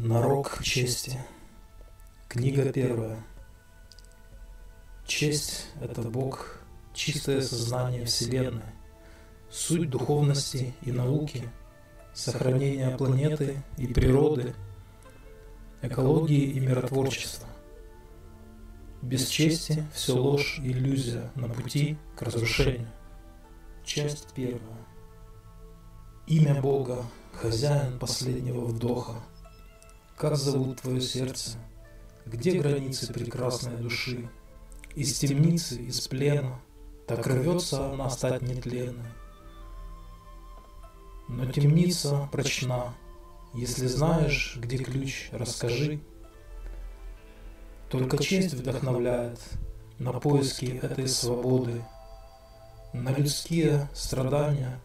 Нарок чести. Книга первая. Честь – это Бог, чистое сознание Вселенной, суть духовности и науки, сохранение планеты и природы, экологии и миротворчества. Без чести все ложь и иллюзия на пути к разрушению. Часть первая. Имя Бога, хозяин последнего вдоха – как зовут твое сердце? Где границы прекрасной души? Из темницы, из плена, Так рвется она стать нетленной. Но темница прочна, Если знаешь, где ключ, расскажи. Только честь вдохновляет На поиски этой свободы. На людские страдания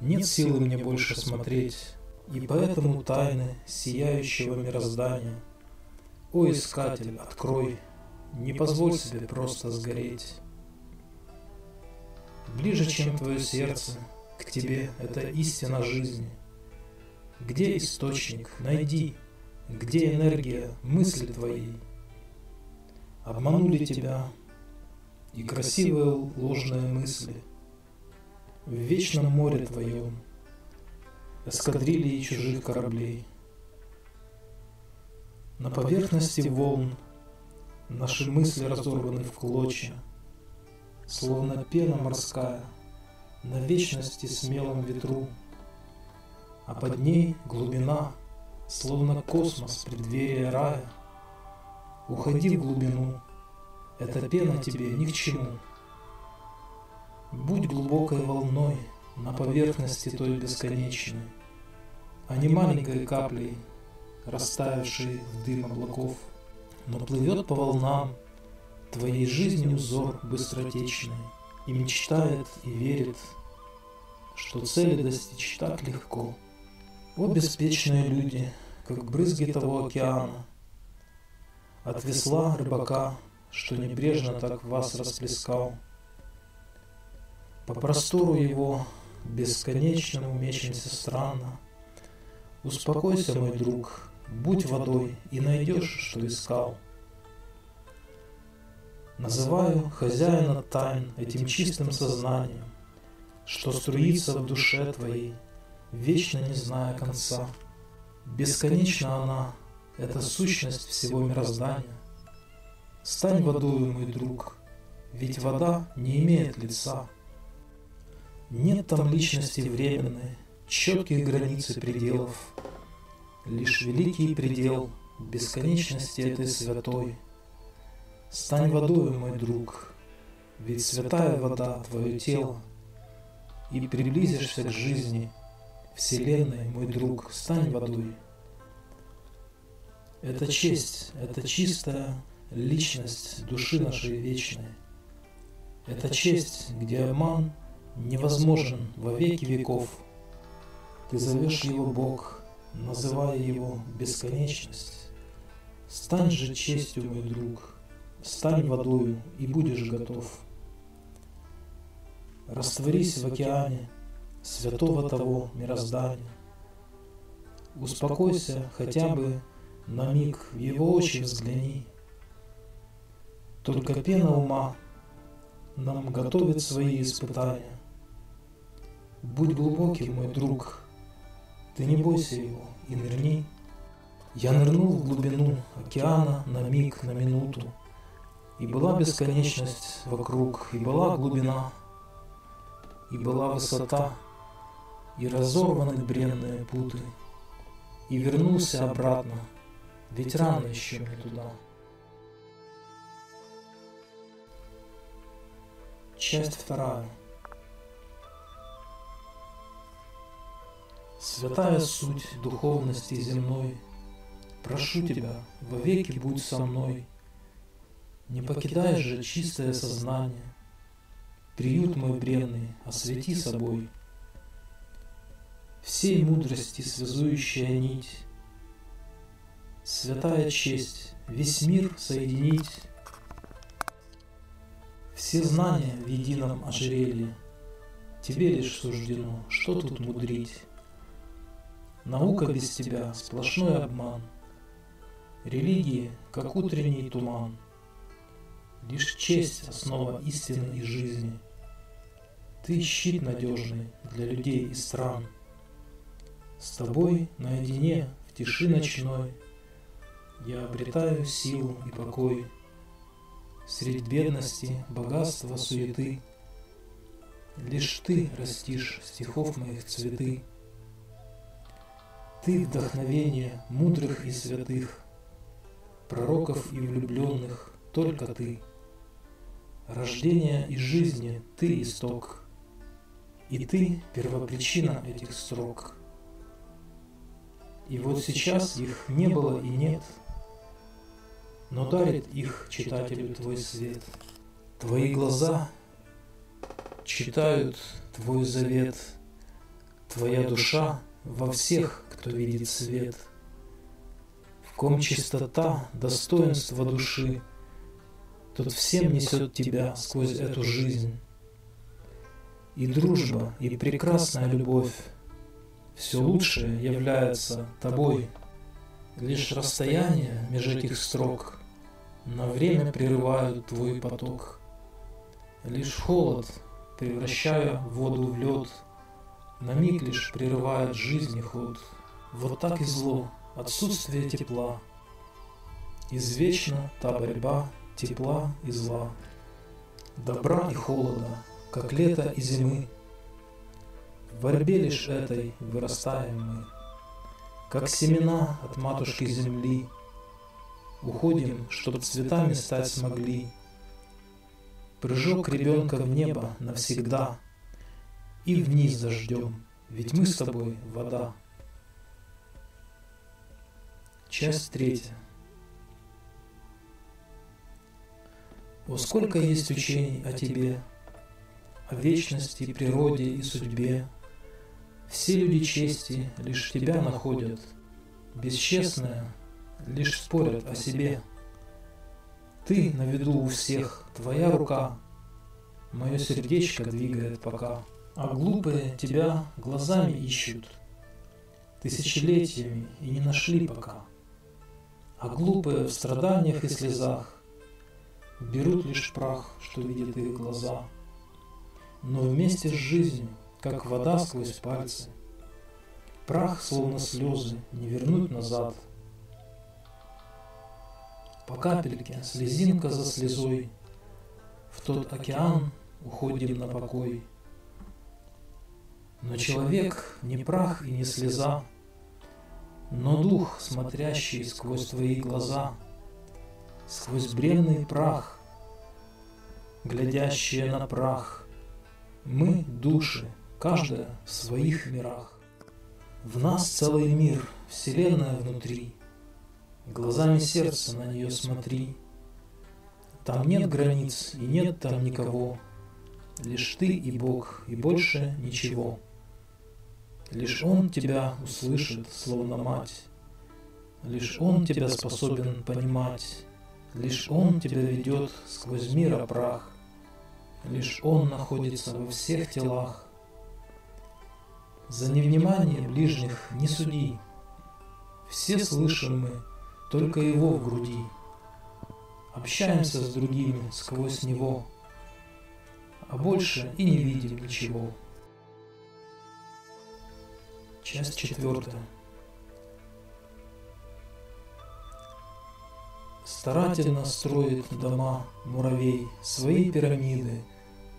Нет силы мне больше смотреть. И поэтому тайны сияющего мироздания, О, Искатель, открой, не позволь себе просто сгореть. Ближе, чем твое сердце, к тебе это истина жизни. Где источник? Найди. Где энергия? мысли твоей? Обманули тебя. и красивые ложные мысли. В вечном море твоем – эскадрильи чужих кораблей. На поверхности волн наши мысли разорваны в клочья, Словно пена морская на вечности смелом ветру, А под ней глубина, словно космос преддверия рая. Уходи в глубину, эта пена тебе ни к чему. Будь глубокой волной — на поверхности той бесконечной, а не маленькой каплей, растаявшей в дым облаков, но плывет по волнам твоей жизни узор быстротечный, и мечтает и верит, что цели достичь так легко. О, беспечные люди, как брызги того океана, от весла рыбака, что небрежно так вас расплескал. По простору его бесконечно умечимся странно. Успокойся, мой друг, будь водой, и найдешь, что искал. Называю хозяина тайн этим чистым сознанием, Что струится в душе твоей, вечно не зная конца. Бесконечна она, эта сущность всего мироздания. Стань водою, мой друг, ведь вода не имеет лица. Нет там личности временной, четких границ и пределов. Лишь великий предел бесконечности этой святой. Стань водою, мой друг, ведь святая вода твое тело, И приблизишься к жизни, Вселенной, мой друг, стань водой. Это честь, это чистая личность души нашей вечной. Это честь, где обман – невозможен во веки веков. Ты зовешь его Бог, называя его бесконечность. Стань же честью, мой друг, стань водою и будешь готов. Растворись в океане святого того мироздания. Успокойся хотя бы на миг в его очи взгляни. Только пена ума нам готовит свои испытания. Будь глубоким, мой друг, ты не бойся его и нырни. Я нырнул в глубину океана на миг, на минуту, И была бесконечность вокруг, и была глубина, И была высота, и разорваны бренные путы, И вернулся обратно, ведь рано еще не туда. Часть вторая. Святая суть духовности земной, Прошу тебя, вовеки будь со мной. Не покидай же чистое сознание, Приют мой бренный, освети собой. Всей мудрости связующая нить, Святая честь, весь мир соединить, Все знания в едином ожерелье, Тебе лишь суждено, что тут мудрить. Наука без тебя – сплошной обман. Религии, как утренний туман. Лишь честь – основа истины и жизни. Ты щит надежный для людей и стран. С тобой наедине в тиши ночной Я обретаю силу и покой. Средь бедности, богатства, суеты Лишь ты растишь стихов моих цветы. Ты вдохновение мудрых и святых, Пророков и влюбленных только ты. Рождение и жизни ты исток, И ты первопричина этих строк. И вот сейчас их не было и нет, Но дарит их читателю твой свет. Твои глаза читают твой завет, Твоя душа во всех, кто видит свет, В ком чистота, достоинство души, Тот всем несет тебя сквозь эту жизнь. И дружба, и прекрасная любовь, Все лучшее является тобой. Лишь расстояние между этих строк На время прерывают твой поток. Лишь холод превращая воду в лед, на миг лишь прерывает жизни ход. Вот так и зло, отсутствие тепла. Извечно та борьба тепла и зла, Добра и холода, как лето и зимы. В борьбе лишь этой вырастаем мы, Как семена от матушки земли, Уходим, чтоб цветами стать смогли — Прыжок ребенка в небо навсегда И вниз заждем, ведь мы с тобой вода. Часть третья. О, сколько есть учений о тебе, О вечности, природе и судьбе. Все люди чести лишь тебя находят, Бесчестные лишь спорят о себе. Ты на виду у всех, твоя рука Мое сердечко двигает пока, А глупые тебя глазами ищут Тысячелетиями и не нашли пока. А глупые в страданиях и слезах Берут лишь прах, что видят их глаза. Но вместе с жизнью, как вода сквозь пальцы, Прах, словно слезы, не вернуть назад — по капельке, слезинка за слезой, В тот океан уходим на покой. Но человек не прах и не слеза, Но дух, смотрящий сквозь твои глаза, Сквозь бренный прах, глядящие на прах. Мы, души, каждая в своих мирах. В нас целый мир, вселенная внутри — Глазами сердца на нее смотри. Там нет границ и нет там никого. Лишь ты и Бог, и больше ничего. Лишь Он тебя услышит, словно мать. Лишь Он тебя способен понимать. Лишь Он тебя ведет сквозь мира прах. Лишь Он находится во всех телах. За невнимание ближних не суди. Все слышим мы, только его в груди. Общаемся с другими сквозь него, а больше и не видим ничего. Часть четвертая. Старательно строит дома муравей свои пирамиды,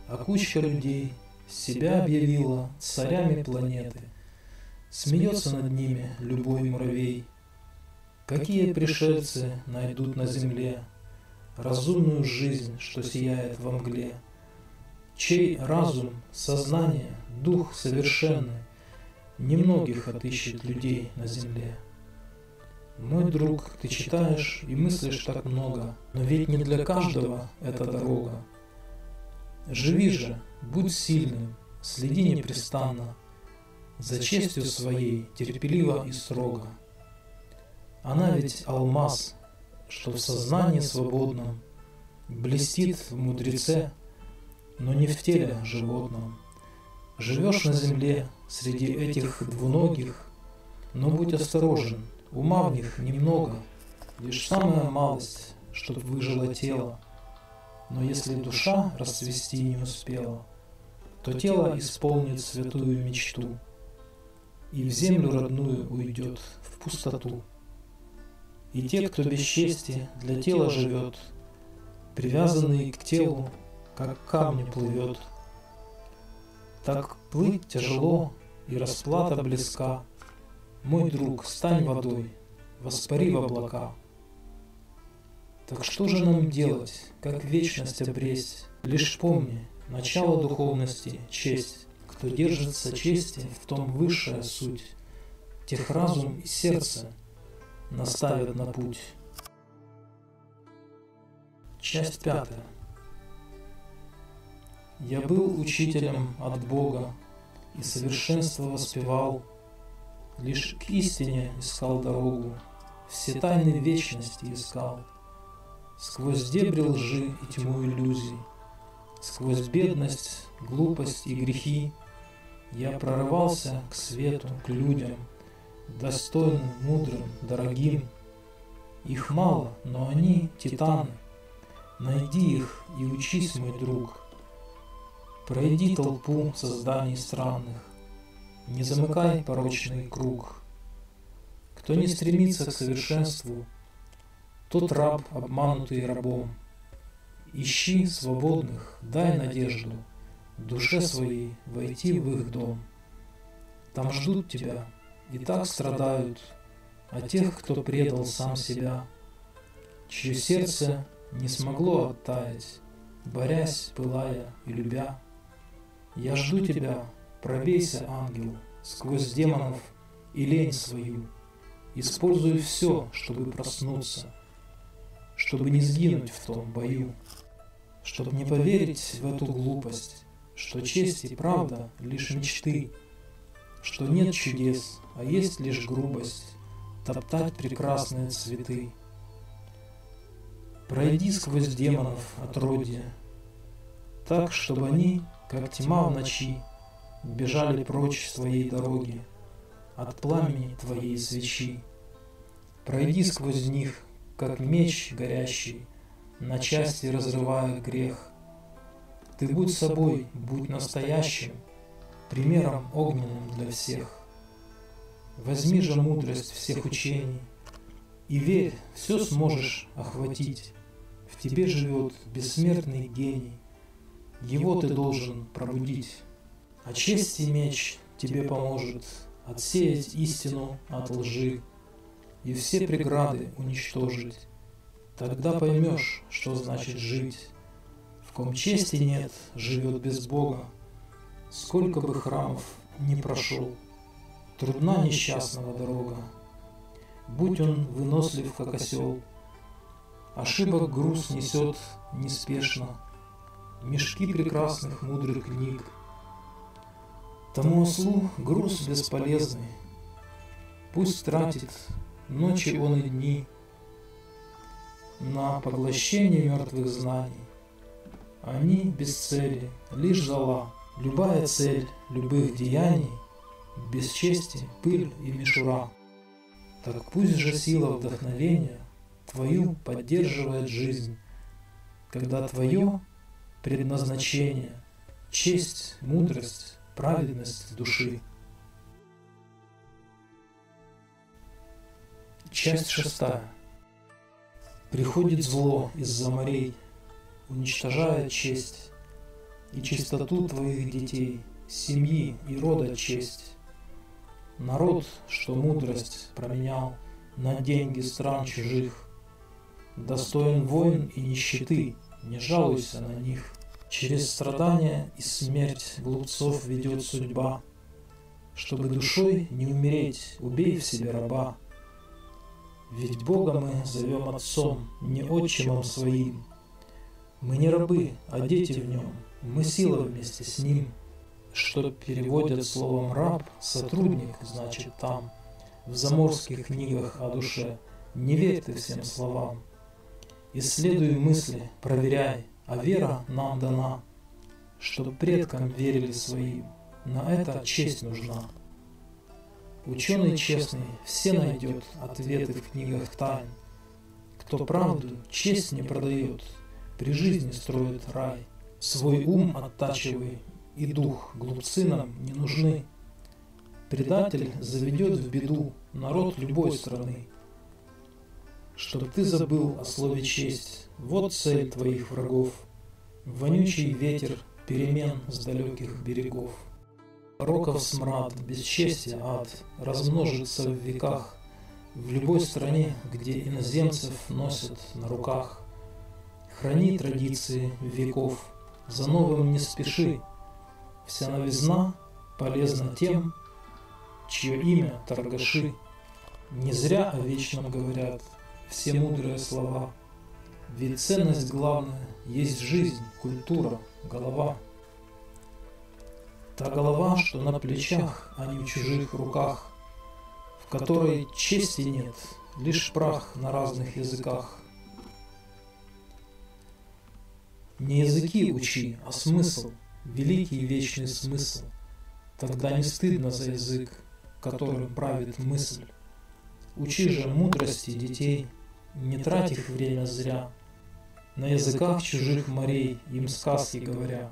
а кучка людей себя объявила царями планеты. Смеется над ними любой муравей – Какие пришельцы найдут на земле Разумную жизнь, что сияет во мгле? Чей разум, сознание, дух совершенный Немногих отыщет людей на земле. Мой друг, ты читаешь и мыслишь так много, Но ведь не для каждого эта дорога. Живи же, будь сильным, следи непрестанно, За честью своей терпеливо и строго. Она ведь алмаз, что в сознании свободном Блестит в мудреце, но не в теле животном. Живешь на земле среди этих двуногих, Но будь осторожен, ума в них немного. лишь самая малость, чтоб выжило тело. Но если душа расцвести не успела, то тело исполнит святую мечту и в землю родную уйдет в пустоту. И те, кто без чести для тела живет, привязанный к телу, как к камню плывет. Так плыть тяжело и расплата близка. Мой друг, стань водой, воспари в облака. Так что же нам делать, как вечность обресть? Лишь помни, начало духовности – честь. Кто держится чести, в том высшая суть. Тех разум и сердце – наставят на путь. Часть пятая. Я был учителем от Бога и совершенство воспевал, Лишь к истине искал дорогу, все тайны вечности искал. Сквозь дебри лжи и тьму иллюзий, Сквозь бедность, глупость и грехи Я прорывался к свету, к людям – достойным, мудрым, дорогим. Их мало, но они титаны. Найди их и учись, мой друг. Пройди толпу созданий странных, не замыкай порочный круг. Кто не стремится к совершенству, тот раб, обманутый рабом. Ищи свободных, дай надежду, душе своей войти в их дом. Там ждут тебя, и так страдают, а тех, кто предал сам себя, чье сердце не смогло оттаять, борясь, пылая и любя. Я жду тебя, пробейся, ангел, сквозь демонов и лень свою. Используй все, чтобы проснуться, чтобы не сгинуть в том бою, чтобы не поверить в эту глупость, что честь и правда лишь мечты, что нет чудес, а есть лишь грубость, топтать прекрасные цветы. Пройди сквозь демонов отродье, так, чтобы они, как тьма в ночи, бежали прочь своей дороги. от пламени твоей свечи. Пройди сквозь них, как меч горящий, на части разрывая грех. Ты будь собой, будь настоящим, примером огненным для всех. Возьми же мудрость всех учений и верь, все сможешь охватить. В тебе живет бессмертный гений, его ты должен пробудить. А честь и меч тебе поможет отсеять истину от лжи и все преграды уничтожить. Тогда поймешь, что значит жить. В ком чести нет, живет без Бога, сколько бы храмов не прошел. Трудна несчастного дорога, будь он вынослив, как осел. Ошибок груз несет неспешно, мешки прекрасных мудрых книг. Тому ослу груз бесполезный, пусть тратит ночи он и дни на поглощение мертвых знаний. Они без цели, лишь зала. Любая цель любых деяний – без чести, пыль и мишура. Так пусть же сила вдохновения твою поддерживает жизнь, когда твое предназначение – честь, мудрость, праведность души. Часть шестая. Приходит зло из-за морей, уничтожая честь и чистоту твоих детей, семьи и рода честь. Народ, что мудрость променял на деньги стран чужих, достоин войн и нищеты, не жалуйся на них. Через страдания и смерть глупцов ведет судьба. Чтобы душой не умереть, убей в себе раба. Ведь Бога мы зовем Отцом, не отчимом своим. Мы не рабы, а дети в нем – мы сила вместе с ним, что переводят словом «раб», «сотрудник», значит там, в заморских книгах о душе. Не верь ты всем словам. Исследуй мысли, проверяй, а вера нам дана, чтоб предкам верили своим. На это честь нужна. Ученый честный все найдет ответы в книгах тайн. Кто правду, честь не продает, при жизни строит рай. Свой ум оттачивай, и дух глупцы нам не нужны. Предатель заведет в беду народ любой страны. Чтоб ты забыл о слове честь, вот цель твоих врагов. Вонючий ветер перемен с далеких берегов. Роков смрад, бесчестия ад, размножится в веках, В любой стране, где иноземцев носят на руках. Храни традиции веков, за новым не спеши, Вся новизна полезна тем, чье имя торгаши. Не зря о вечном говорят все мудрые слова, Ведь ценность главная есть жизнь, культура, голова. Та голова, что на плечах, а не в чужих руках, В которой чести нет, лишь прах на разных языках. Не языки учи, а смысл, великий и вечный смысл. Тогда не стыдно за язык, которым правит мысль. Учи же мудрости детей, не трать их время зря, На языках чужих морей им сказки говоря.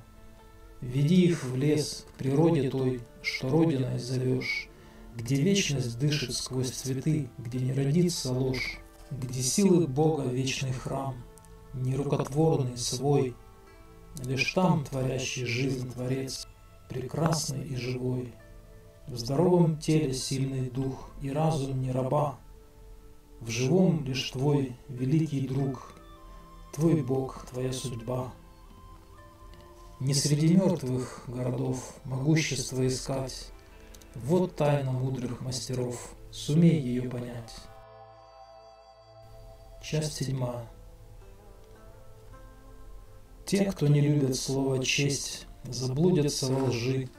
Веди их в лес, к природе той, что родиной зовешь, Где вечность дышит сквозь цветы, где не родится ложь, Где силы Бога вечный храм, нерукотворный свой, Лишь там творящий жизнь Творец, прекрасный и живой. В здоровом теле сильный дух и разум не раба, В живом лишь твой великий друг, Твой Бог, твоя судьба. Не среди мертвых городов могущество искать. Вот тайна мудрых мастеров, сумей ее понять. Часть седьмая. Те, кто не любит слово «честь», заблудятся во лжи.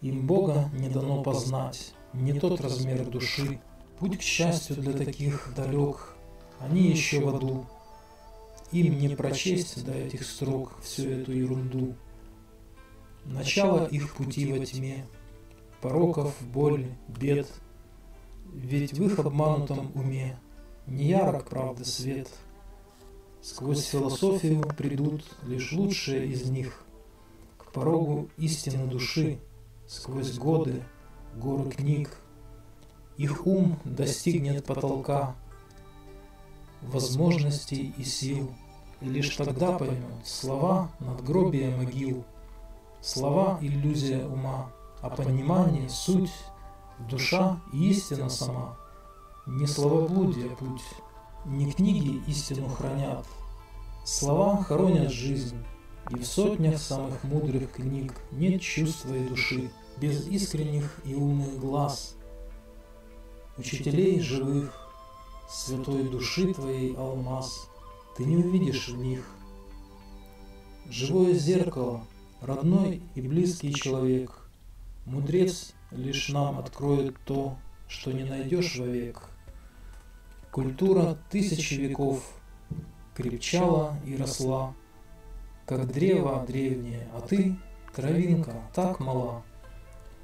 Им Бога не дано познать, не тот размер души. Путь к счастью для таких далек, они еще в аду. Им не прочесть до этих строк всю эту ерунду. Начало их пути во тьме, пороков, боли, бед. Ведь в их обманутом уме не ярок, правда, свет. Сквозь философию придут лишь лучшие из них К порогу истины души, сквозь годы, горы книг. Их ум достигнет потолка возможностей и сил, И лишь тогда поймет слова надгробия могил – Слова – иллюзия ума, а понимание – суть, душа – истина сама. Не словоблудие путь, не книги истину хранят. Слова хоронят жизнь, и в сотнях самых мудрых книг нет чувства и души, без искренних и умных глаз. Учителей живых, святой души твоей алмаз, ты не увидишь в них. Живое зеркало – родной и близкий человек. Мудрец лишь нам откроет то, что не найдешь вовек. Культура тысячи веков крепчала и росла, как древо древнее, а ты, травинка, так мала.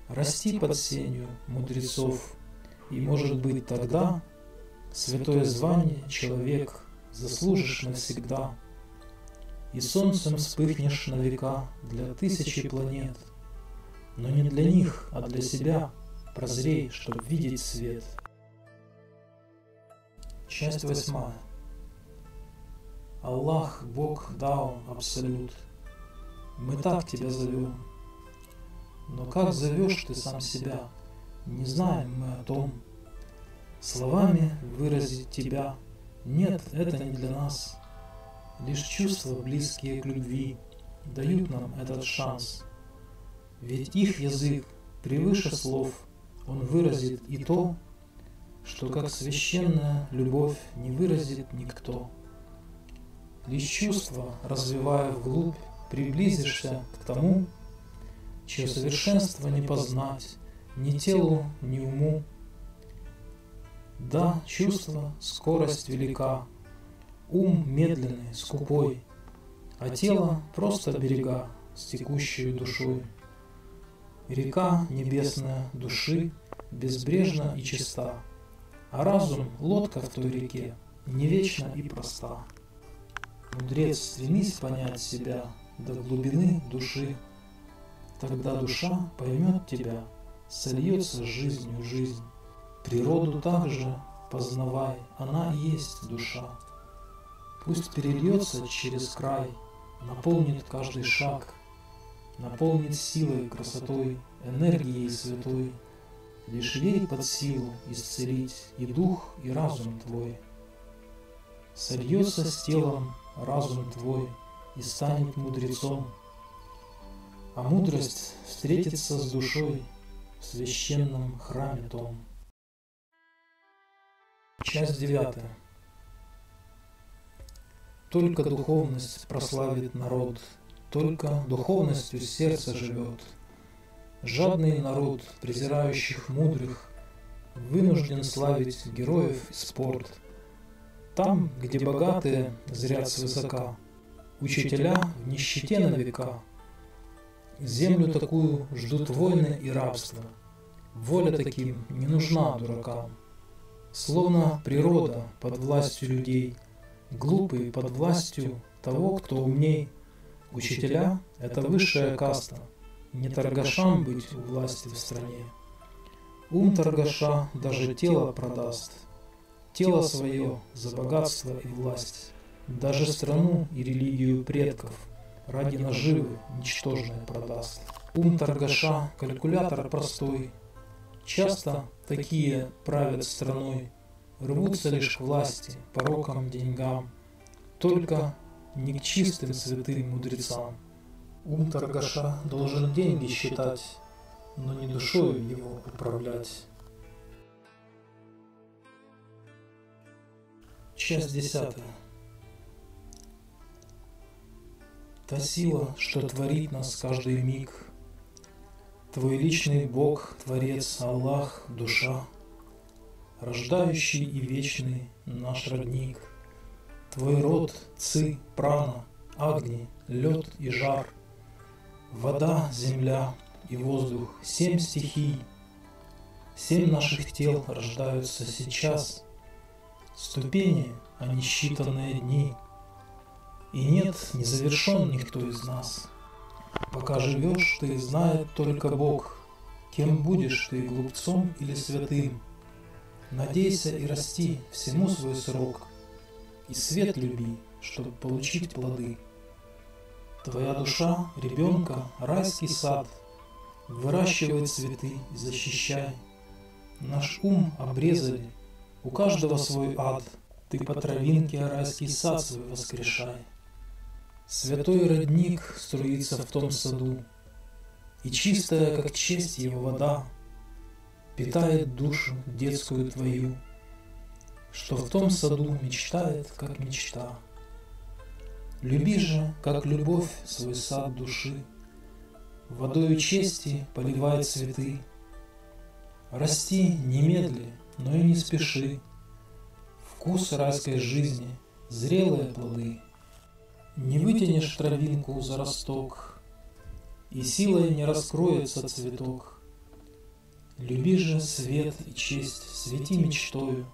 Расти под сенью мудрецов, и, может быть, тогда святое звание человек заслужишь навсегда и солнцем вспыхнешь на века для тысячи планет. Но не для них, а для себя прозрей, чтоб видеть свет. Часть восьмая. Аллах, Бог, Дао, Абсолют. Мы так тебя зовем. Но как зовешь ты сам себя, не знаем мы о том. Словами выразить тебя, нет, это не для нас. Лишь чувства, близкие к любви, дают нам этот шанс. Ведь их язык превыше слов, он выразит и то, что как священная любовь не выразит никто. Лишь чувства, развивая вглубь, приблизишься к тому, чье совершенство не познать ни телу, ни уму. Да, чувство, скорость велика, Ум медленный, скупой, а тело просто берега с текущей душой. Река небесная души безбрежна и чиста, а разум — лодка в той реке, не вечна и проста. Мудрец, стремись понять себя до глубины души, Тогда душа поймет тебя, сольется с жизнью жизнь. Природу также познавай, она есть душа. Пусть перельется через край, наполнит каждый шаг, наполнит силой, красотой, энергией святой. Лишь ей под силу исцелить и дух, и разум твой. Сольется с телом разум твой и станет мудрецом, а мудрость встретится с душой в священном храме том. Часть девятая. Только духовность прославит народ, только духовностью сердце живет. Жадный народ, презирающих мудрых, вынужден славить героев и спорт. Там, где богатые зрят свысока, учителя в нищете на века. Землю такую ждут войны и рабство. Воля таким не нужна дуракам. Словно природа под властью людей – глупый под властью того, кто умней. Учителя – это высшая каста, не торгашам быть у власти в стране. Ум торгаша даже тело продаст, тело свое за богатство и власть, даже страну и религию предков ради наживы ничтожное продаст. Ум торгаша – калькулятор простой, часто такие правят страной – рвутся лишь к власти, порокам, деньгам, только не к чистым святым мудрецам. Ум торгаша должен деньги считать, но не душою его управлять. Часть десятая. Та сила, что творит нас каждый миг, Твой личный Бог, Творец, Аллах, душа, рождающий и вечный наш родник. Твой род, ци, прана, огни, лед и жар, вода, земля и воздух, семь стихий, семь наших тел рождаются сейчас, ступени, а не считанные дни, и нет, не завершен никто из нас. Пока живешь, ты знает только Бог, кем будешь ты, глупцом или святым – Надейся и расти всему свой срок, И свет люби, чтобы получить плоды. Твоя душа, ребенка, райский сад, Выращивай цветы и защищай. Наш ум обрезали, у каждого свой ад, Ты по травинке райский сад свой воскрешай. Святой родник струится в том саду, И чистая, как честь его вода, питает душу детскую твою, что в том саду мечтает, как мечта. Люби же, как любовь, свой сад души, водою чести поливай цветы. Расти немедли, но и не спеши, вкус райской жизни, зрелые плоды. Не вытянешь травинку за росток, и силой не раскроется цветок. Люби же свет и честь, свети мечтою,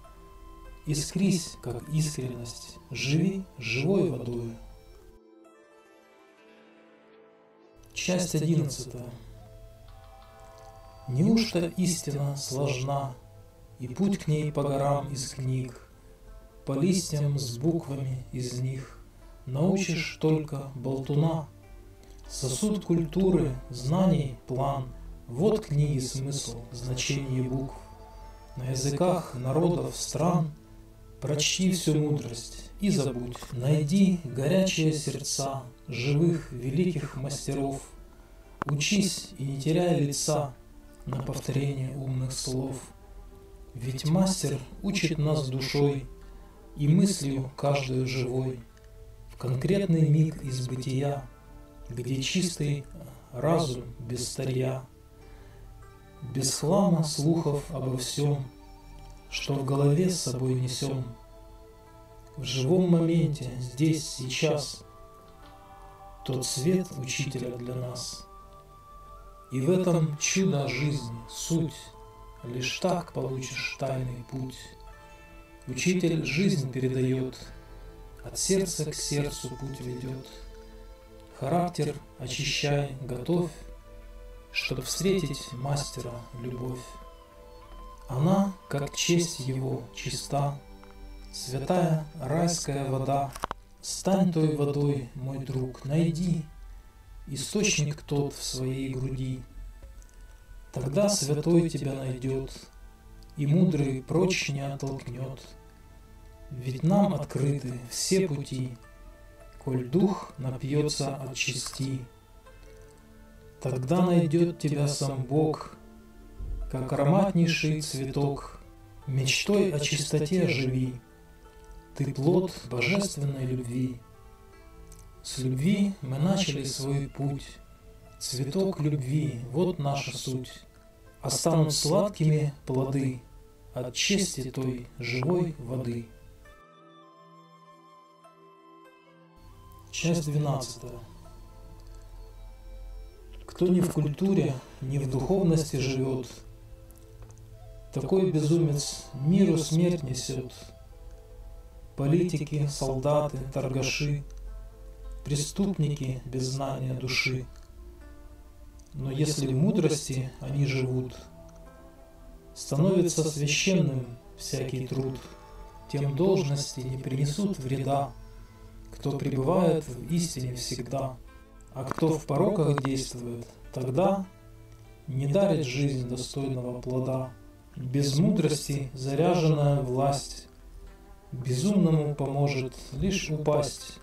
Искрись, как искренность, живи живой водою. Часть одиннадцатая. Неужто истина сложна, И путь к ней по горам из книг, По листьям с буквами из них Научишь только болтуна, Сосуд культуры, знаний, план — вот книги смысл, значение букв. На языках народов, стран Прочти всю мудрость и забудь. Найди горячие сердца Живых великих мастеров. Учись и не теряй лица На повторение умных слов. Ведь мастер учит нас душой И мыслью каждую живой конкретный миг из бытия, Где чистый разум без старья – без хлама слухов обо всем, что в голове с собой несем. В живом моменте, здесь, сейчас, тот свет учителя для нас. И в этом чудо жизни, суть, лишь так получишь тайный путь. Учитель жизнь передает, от сердца к сердцу путь ведет. Характер очищай, готовь, чтобы встретить мастера любовь. Она, как честь его, чиста, Святая райская вода, Стань той водой, мой друг, найди Источник тот в своей груди. Тогда святой тебя найдет, И мудрый прочь не оттолкнет. Ведь нам открыты все пути, Коль дух напьется от чести. Тогда найдет тебя сам Бог, Как ароматнейший цветок, Мечтой о чистоте живи, Ты плод божественной любви. С любви мы начали свой путь, Цветок любви, вот наша суть. Останут сладкими плоды От чести той живой воды. Часть 12. Кто не в культуре, не в духовности живет, такой безумец миру смерть несет. Политики, солдаты, торгаши, преступники без знания души. Но если в мудрости они живут, становится священным всякий труд, тем должности не принесут вреда, кто пребывает в истине всегда, а кто в пороках действует, тогда не дарит жизнь достойного плода. Без мудрости заряженная власть Безумному поможет лишь упасть.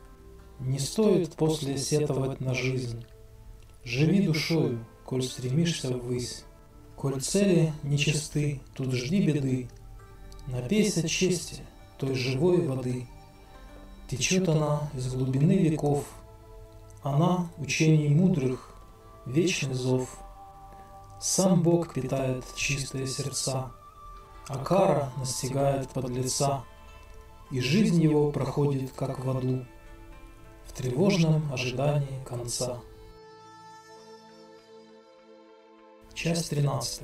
Не стоит после сетовать на жизнь. Живи душою, коль стремишься ввысь. Коль цели нечисты, тут жди беды. Напейся чести, той живой воды. Течет она из глубины веков. Она учений мудрых, вечный зов – сам Бог питает чистые сердца, а кара настигает подлеца, и жизнь его проходит как в аду, в тревожном ожидании конца. Часть 13.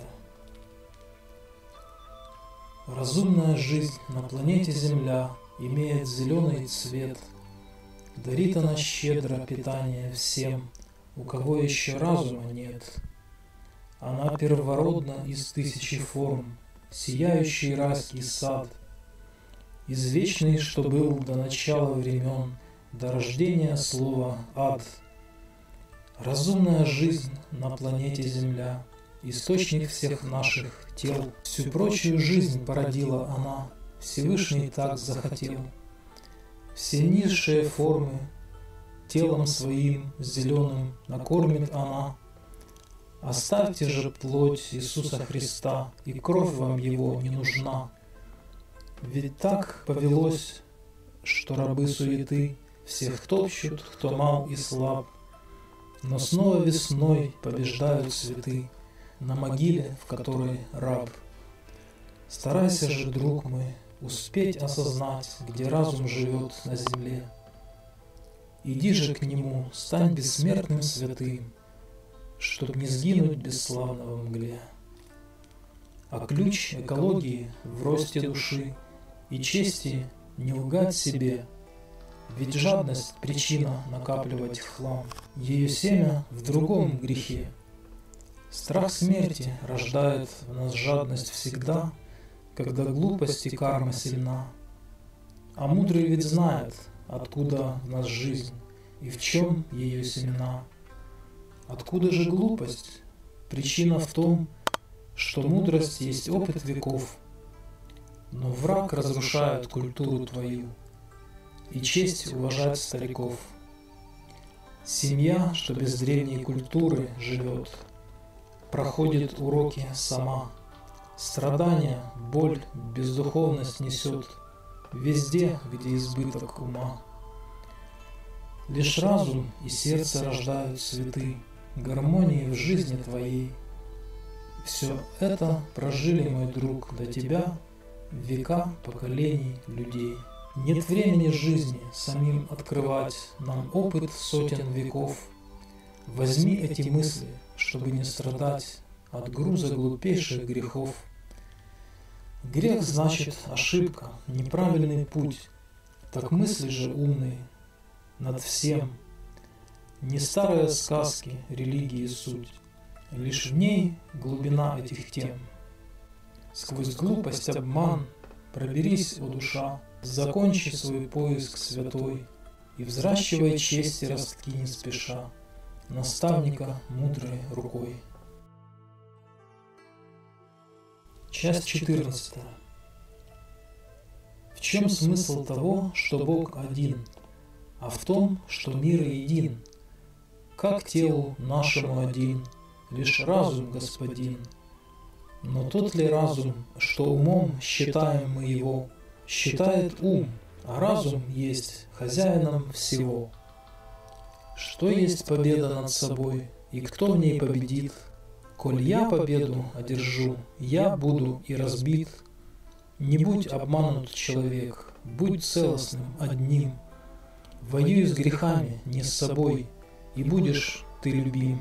Разумная жизнь на планете Земля имеет зеленый цвет. Дарит она щедро питание всем, у кого еще разума нет – она первородна из тысячи форм, Сияющий райский сад, Извечный, что был до начала времен, До рождения слова «ад». Разумная жизнь на планете Земля, Источник всех наших тел, Всю прочую жизнь породила она, Всевышний так захотел. Все низшие формы телом своим зеленым накормит она, Оставьте же плоть Иисуса Христа, и кровь вам Его не нужна. Ведь так повелось, что рабы суеты всех топчут, кто мал и слаб. Но снова весной побеждают цветы на могиле, в которой раб. Старайся же, друг мой, успеть осознать, где разум живет на земле. Иди же к нему, стань бессмертным святым, чтобы не сгинуть бесславно во мгле. А ключ экологии в росте души и чести не лгать себе, ведь жадность – причина накапливать хлам, ее семя в другом грехе. Страх смерти рождает в нас жадность всегда, когда глупость и карма сильна. А мудрый ведь знает, откуда в нас жизнь и в чем ее семена – Откуда же глупость? Причина в том, что мудрость есть опыт веков. Но враг разрушает культуру твою и честь уважать стариков. Семья, что без древней культуры живет, проходит уроки сама. Страдания, боль, бездуховность несет везде, где избыток ума. Лишь разум и сердце рождают цветы, гармонии в жизни твоей. Все это прожили, мой друг, до тебя века поколений людей. Нет времени жизни самим открывать нам опыт сотен веков. Возьми эти мысли, чтобы не страдать от груза глупейших грехов. Грех значит ошибка, неправильный путь. Так мысли же умные над всем. Не старые сказки, религии суть, Лишь в ней глубина этих тем. Сквозь глупость, обман проберись, о душа, Закончи свой поиск святой И взращивая честь ростки не спеша, Наставника мудрой рукой. Часть 14. В чем смысл того, что Бог один, а в том, что мир един? Как телу нашему один, лишь разум господин. Но тот ли разум, что умом считаем мы его, считает ум, а разум есть хозяином всего. Что есть победа над собой, и кто в ней победит – Коль я победу одержу, я буду и разбит. Не будь обманут человек, будь целостным одним. Воюй с грехами, не с собой, и будешь ты любим.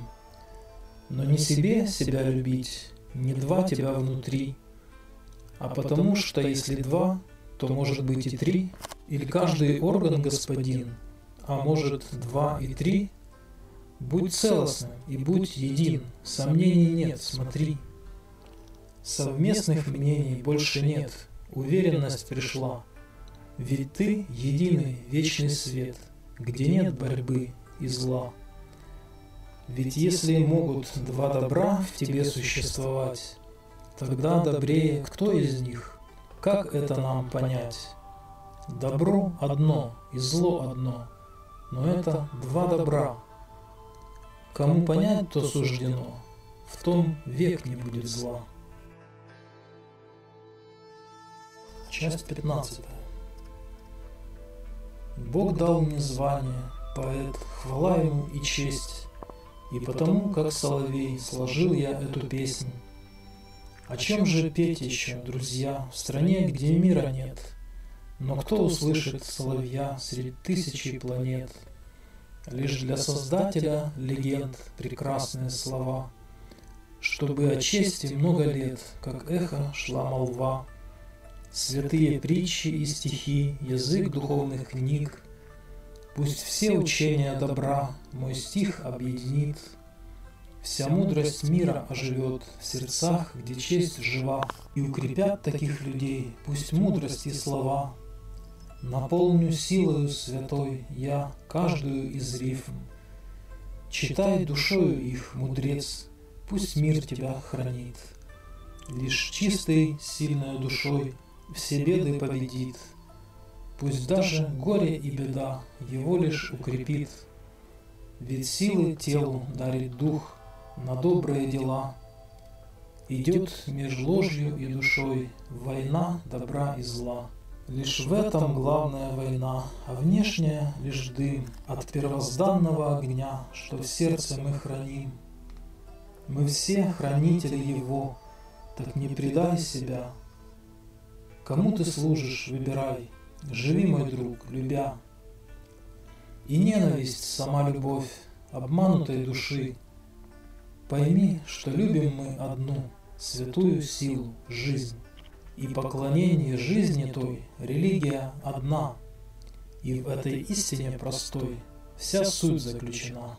Но не себе себя любить, не два тебя внутри, а потому что если два, то может быть и три, или каждый орган господин, а может два и три – Будь целостным и будь един, сомнений нет, смотри. Совместных мнений больше нет, уверенность пришла. Ведь ты единый вечный свет, где нет борьбы и зла. Ведь если могут два добра в тебе существовать, тогда добрее кто из них? Как это нам понять? Добро одно и зло одно, но это два добра – Кому понять, то суждено, в том век не будет зла. Часть 15. Бог дал мне звание, поэт, хвала ему и честь, и потому, как соловей, сложил я эту песнь. О чем же петь еще, друзья, в стране, где мира нет? Но кто услышит соловья среди тысячи планет – Лишь для создателя легенд прекрасные слова, Чтобы о чести много лет, как эхо шла молва. Святые притчи и стихи, язык духовных книг, Пусть все учения добра мой стих объединит, Вся мудрость мира оживет в сердцах, где честь жива, И укрепят таких людей, пусть мудрость и слова Наполню силою святой я каждую из рифм. Читай душою их, мудрец, пусть мир тебя хранит. Лишь чистой, сильной душой все беды победит. Пусть даже горе и беда его лишь укрепит. Ведь силы телу дарит дух на добрые дела. Идет между ложью и душой война добра и зла. Лишь в этом главная война, а внешняя лишь дым От первозданного огня, что в сердце мы храним. Мы все хранители его, так не предай себя. Кому ты служишь, выбирай, живи, мой друг, любя. И ненависть, сама любовь, обманутой души. Пойми, что любим мы одну святую силу, жизнь и поклонение жизни той религия одна, и в этой истине простой вся суть заключена.